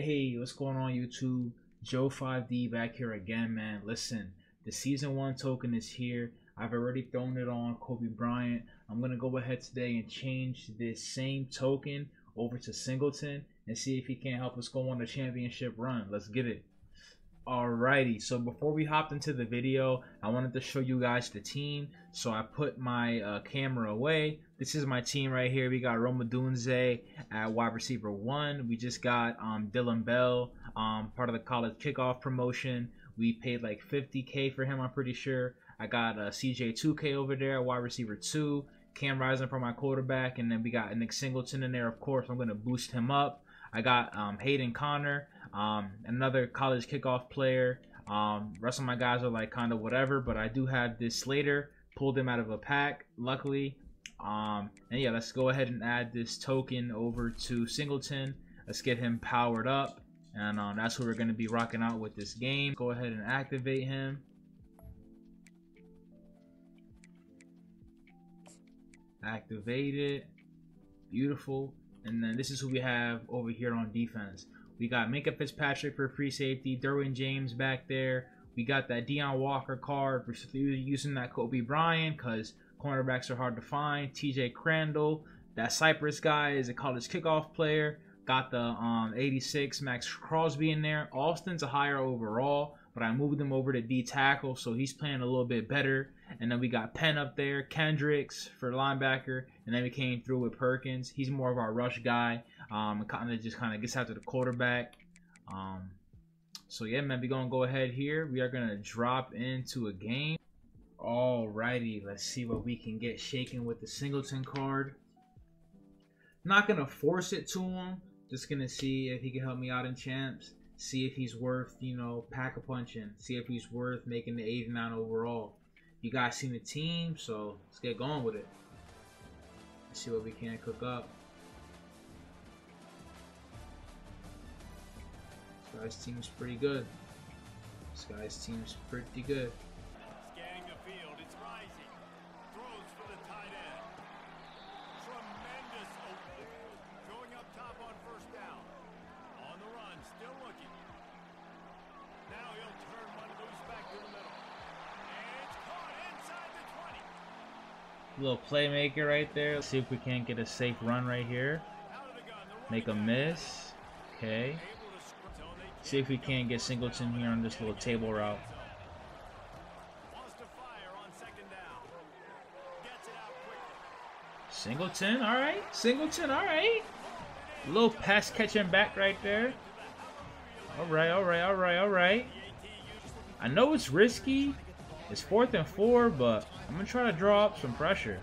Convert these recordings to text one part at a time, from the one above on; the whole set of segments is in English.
Hey, what's going on YouTube? Joe 5D back here again, man. Listen, the season one token is here. I've already thrown it on Cobee Bryant. I'm gonna go ahead today and change this same token over to Singleton and see if he can't help us go on the championship run. Let's get it. Alrighty, so before we hopped into the video, I wanted to show you guys the team. So I put my uh, camera away. This is my team right here. We got Rome Odunze at wide receiver one. We just got um, Dillon Bell, um, part of the college kickoff promotion. We paid like 50k for him, I'm pretty sure. I got uh, CJ2K over there, at wide receiver two. Cam Rising for my quarterback, and then we got Nick Singleton in there. Of course, I'm going to boost him up. I got um, Hayden Conner, um, another college kickoff player. Um, rest of my guys are like kind of whatever, but I do have this Slater. Pulled him out of a pack, luckily. Um, and yeah, let's go ahead and add this token over to Singleton. Let's get him powered up. And um, that's what we're going to be rocking out with this game. Go ahead and activate him. Activate it. Beautiful. And then this is who we have over here on defense. We got Minkah Fitzpatrick for free safety, Derwin James back there. We got that Deone Walker card for using that Cobee Bryant because cornerbacks are hard to find. TJ Crandall, that Cypress guy is a college kickoff player. Got the um, 86 Maxx Crosby in there. Austin's a higher overall, but I moved him over to D tackle, so he's playing a little bit better. And then we got Penn up there, Kendricks for linebacker, and then we came through with Perkins. He's more of our rush guy. Um, kind of just kind of gets after the quarterback. Um, so yeah, man, we're gonna go ahead here. We are gonna drop into a game. Alrighty, let's see what we can get shaken with the Singleton card. Not gonna force it to him. Just gonna see if he can help me out in champs. See if he's worth, you know, pack a punching. See if he's worth making the 89 overall. You guys seen the team, so let's get going with it. Let's see what we can cook up. This guy's team's pretty good. This guy's team's pretty good. Little playmaker right there. Let's see if we can't get a safe run right here. Make a miss. Okay. See if we can't get Singleton here on this little table route. Singleton, all right. Singleton, all right. Little pass catching back right there. All right, all right, all right, all right. I know it's risky. It's fourth and four, but I'm gonna try to draw up some pressure.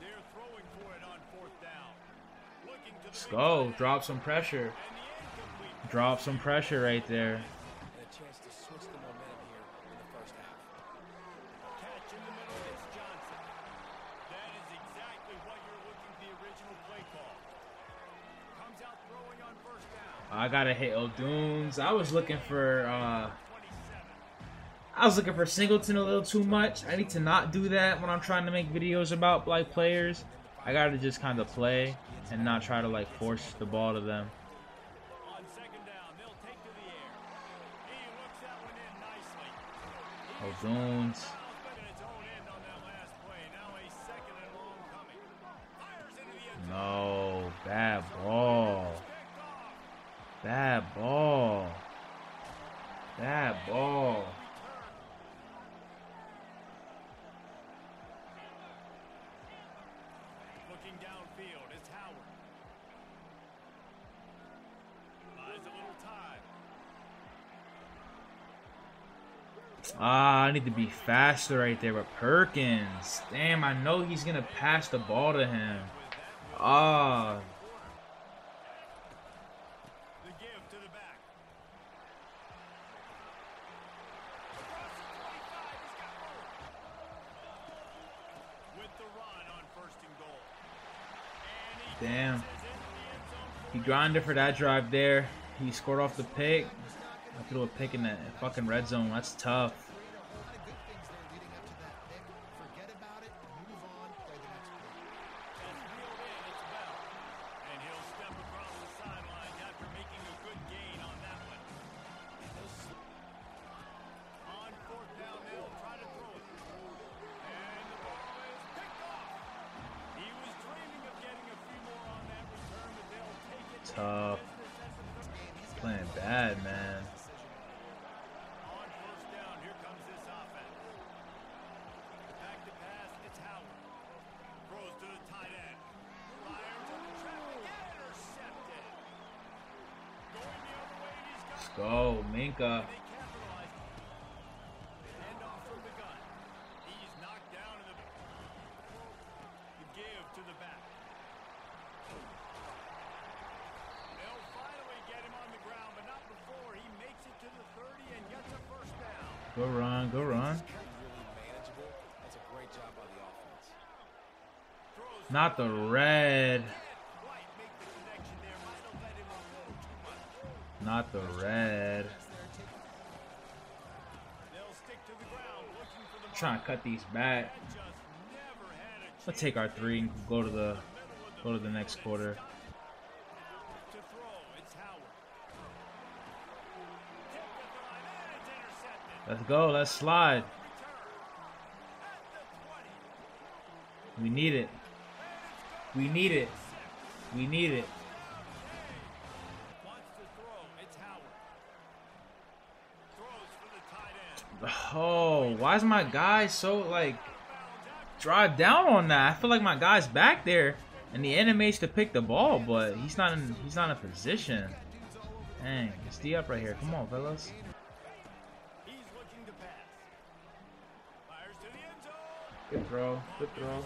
They're throwing for it on fourth down. Looking to the Let's go. Drop some pressure. And the incomplete. Drop some pressure right there. I gotta hit Odunze. I was looking for uh 27. I was looking for Singleton a little too much. I need to not do that when I'm trying to make videos about like players. I gotta just kind of play and not try to like force the ball to them. Odunze. No, bad ball. Buys a little time. Ah, I need to be faster right there with Perkins. Damn, I know he's gonna pass the ball to him. Ah, The give to the back. With the run on first and goal. And he damn. the He grinded for that drive there. He scored off the pick. I threw a pick in that fucking red zone. That's tough. And he's got Let's go, Minkah. They capitalize. Hand off from the gun. He's knocked down in the the give to the back. They'll finally get him on the ground, but not before he makes it to the 30 and gets a first down. Go run, go run. It's kind of really manageable. That's a great job by the offense. Throws Not the red. Can't quite make the connection there. Might go little too much. Not the red. To the red. trying to cut these back. Let's take our three and go to the go to the next quarter. Let's go. Let's slide. Return at the 20. We need it. We need it. We need it. The. Oh, why is my guy so like drive down on that? I feel like my guy's back there and he animates to pick the ball, but he's not in he's not in position. Dang, it's D up right here. Come on, fellas. He's looking to pass. Fires to the end zone. Good throw. Good throw.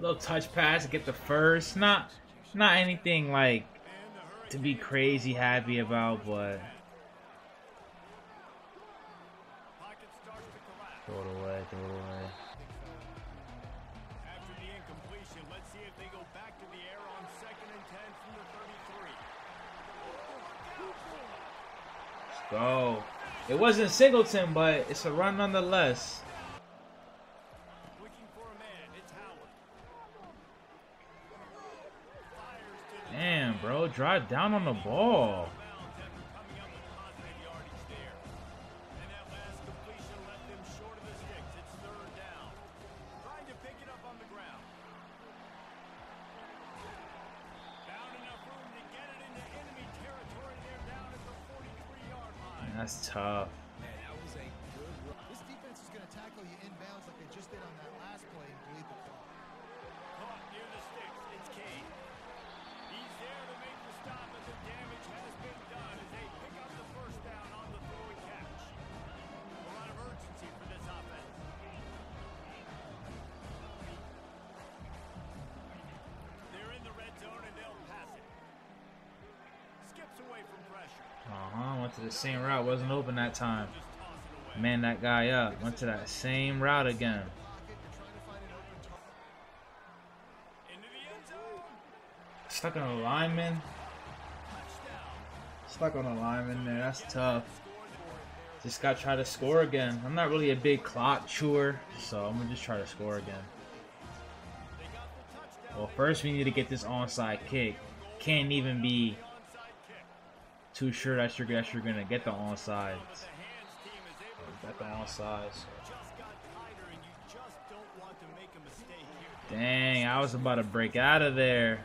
Little touch pass, get the first. Not not anything like to be crazy happy about, but pocket starts to collapse. throw it away, throw it away. After the incompletion, let's see if they go back to the air on second and 10 from the 33. Let's go. It wasn't Singleton, but it's a run nonetheless. Looking for a man. It's Howard. Fires to the Damn, bro, drive down on the ball. That's after Went to the same route. Wasn't open that time. Man, that guy up. Went to that same route again. To. Stuck on a lineman. Stuck on a lineman there. That's tough. Just got to try to score again. I'm not really a big clock chewer, so I'm gonna just try to score again. Well, first we need to get this onside kick. Can't even be. Too sure that you're that you're gonna get the onside. Got the onside. To. Dang, I was about to break out of there.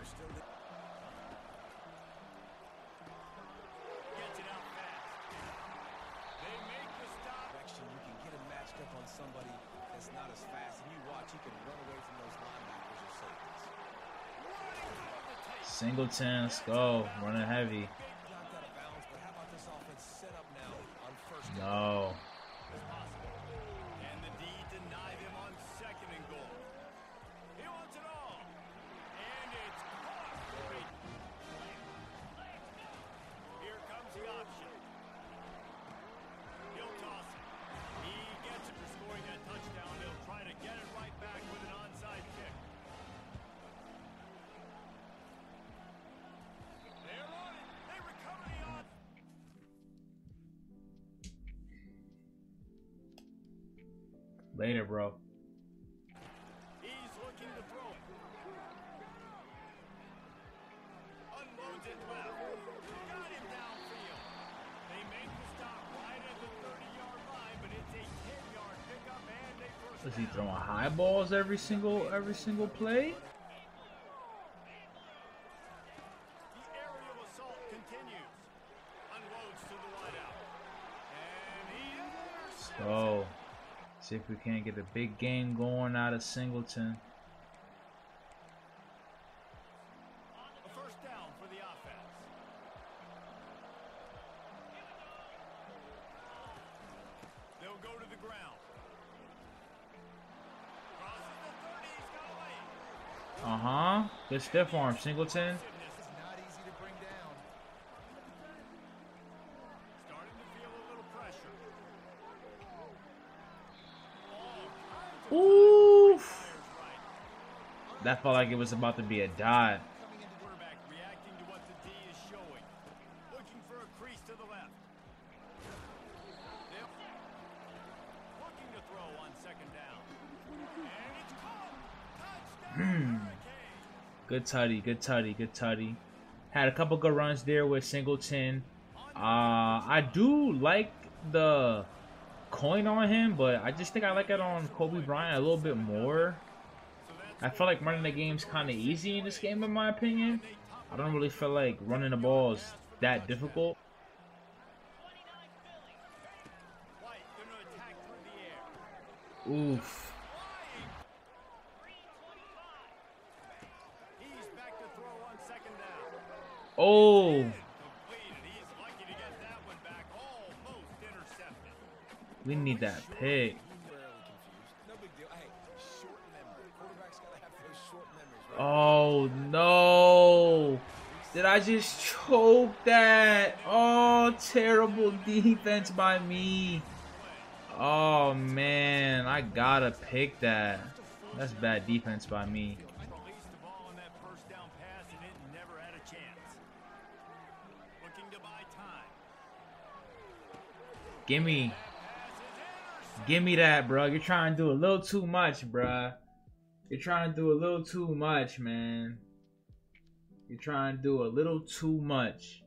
Singleton, let's go. Running heavy. Knocked out of bounds, but how about this offense set up now on first down? No. A first Was he throwing high balls every single every single play? See if we can't get a big game going out of Singleton. First down for the offense. They'll go to the ground. Crosses the 30, he's got away. Uh huh. Good stiff arm, Singleton. It's not easy to bring down. Starting to feel a little pressure. All kinds of Oof. players right. That felt like it was about to be a dive. Coming into quarterback, reacting to what the D is showing. Looking for a crease to the left. Yep. Looking to throw on second down. And it's caught. Touchdown, Hurricanes. Good tutty, good tutty, good tutty. Had a couple good runs there with Singleton. Uh, I do like the coin on him, but I just think I like it on Cobee Bryant a little bit more. I feel like running the game's kind of easy in this game, in my opinion. I don't really feel like running the ball is that difficult. Oof. Oh. We need that pick. He's rarely confused. No big deal. Hey, short memory. Quarterbacks gotta have those short memories, right? Oh no. Did I just choke that? Oh, terrible defense by me. Oh man, I gotta pick that. That's bad defense by me. Gimme, gimme that, bro. You're trying to do a little too much, bruh. You're trying to do a little too much, man. You're trying to do a little too much.